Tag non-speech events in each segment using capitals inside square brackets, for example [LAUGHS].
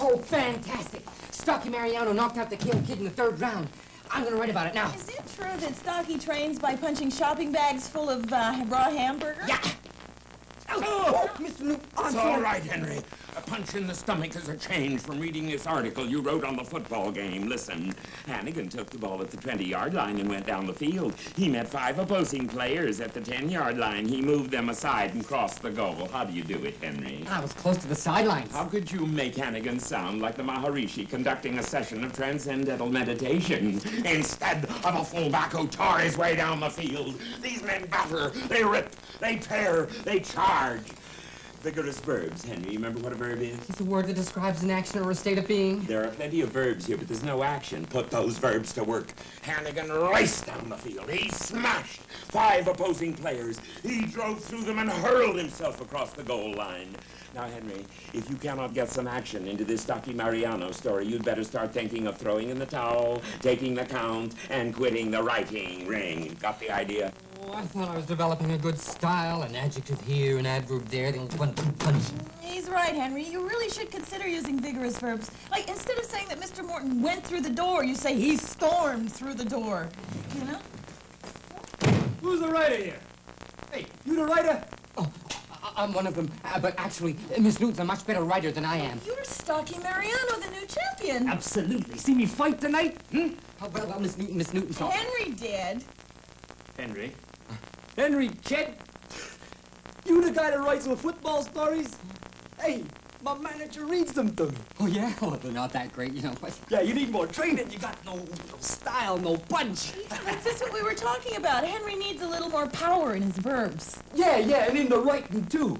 Oh, fantastic. Stocky Mariano knocked out the KO Kid in the third round. I'm gonna write about it now. Is it true that Stocky trains by punching shopping bags full of uh, raw hamburger? Yeah. Oh, oh Mr. Newton, I'm It's sorry. all right, Henry. A punch in the stomach is a change from reading this article you wrote on the football game. Listen, Hannigan took the ball at the 20-yard line and went down the field. He met five opposing players at the 10-yard line. He moved them aside and crossed the goal. How do you do it, Henry? I was close to the sidelines. How could you make Hannigan sound like the Maharishi conducting a session of transcendental meditation instead of a fullback who tore his way down the field? These men batter, they rip, they tear, they charge. Vigorous verbs, Henry. You remember what a verb is? It's a word that describes an action or a state of being. There are plenty of verbs here, but there's no action. Put those verbs to work. Hannigan raced down the field. He smashed five opposing players. He drove through them and hurled himself across the goal line. Now, Henry, if you cannot get some action into this Stocky Mariano story, you'd better start thinking of throwing in the towel, taking the count, and quitting the writing ring. Got the idea? Oh, I thought I was developing a good style, an adjective here, an adverb there, then one two punch. He's right, Henry. You really should consider using vigorous verbs. Like, instead of saying that Mr. Morton went through the door, you say he stormed through the door. You know? Who's the writer here? Hey, you the writer? Oh, I- I'm one of them. Uh, but actually, uh, Miss Newton's a much better writer than I am. You're Stocky Mariano, the new champion. Absolutely. See me fight tonight? Hmm? Oh, well, well, Miss Newton, Miss Newton, so... Henry did. Henry. Henry, kid. You the guy that writes the football stories? Hey, my manager reads them to me. Oh, yeah? Oh, they're not that great, you know, but... Yeah, you need more training. You got no, no style, no punch. That's just what we were talking about. Henry needs a little more power in his verbs. Yeah, yeah, and in the writing, too.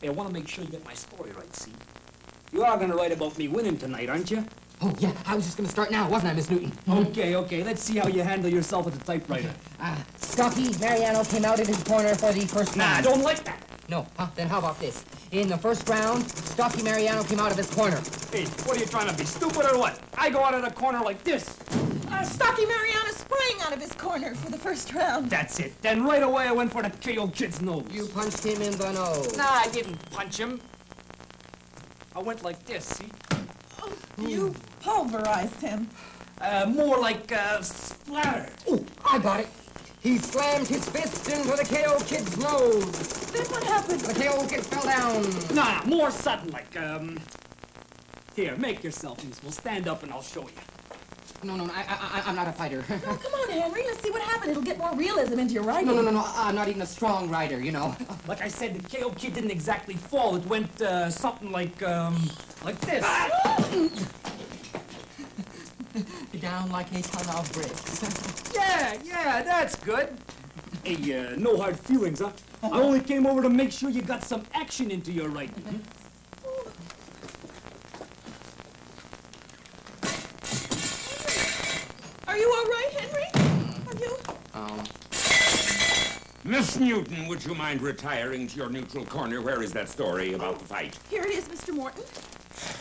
Hey, I want to make sure you get my story right, see? You are going to write about me winning tonight, aren't you? Oh, yeah, I was just gonna start now, wasn't I, Miss Newton? Okay, okay. Let's see how you handle yourself at the typewriter. Uh, Stocky Mariano came out in his corner for the first Nah, round. don't like that. No, huh? Then how about this? In the first round, Stocky Mariano came out of his corner. Hey, what are you trying to be, stupid or what? I go out of the corner like this. Uh, Stocky Mariano sprang out of his corner for the first round. That's it. Then right away I went for the KO kid's nose. You punched him in the nose. Nah, I didn't punch him. I went like this, see? You pulverized him. Uh, more like, uh, splattered. Oh, I got it. He slammed his fist into the KO Kid's nose. Then what happened? The KO Kid fell down. Nah, more sudden, like, um... Here, make yourself useful. Stand up and I'll show you. No, no, no, I, I, I, I'm not a fighter. Oh, come [LAUGHS] on, Henry. Let's see what happened. It'll get more realism into your writing. no, no, no, no, I'm not even a strong rider, you know. [LAUGHS] Like I said, the KO kid didn't exactly fall. It went, uh, something like, um, like this. [LAUGHS] Down like a ton of bricks. Yeah, yeah, that's good. Hey, uh, no hard feelings, huh? I only came over to make sure you got some action into your writing. Are you all right, Henry? Are you? Um, Miss Newton, would you mind retiring to your neutral corner? Where is that story about the fight? Here it is, Mr. Morton.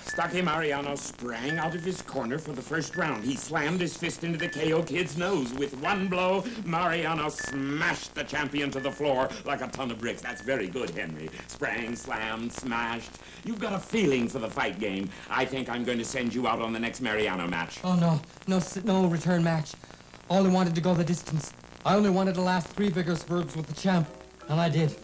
Stocky Mariano sprang out of his corner for the first round. He slammed his fist into the KO kid's nose. With one blow, Mariano smashed the champion to the floor like a ton of bricks. That's very good, Henry. Sprang, slammed, smashed. You've got a feeling for the fight game. I think I'm going to send you out on the next Mariano match. oh, no, no, no return match. All I wanted to go the distance. I only wanted to last three vigorous verbs with the champ, and I did.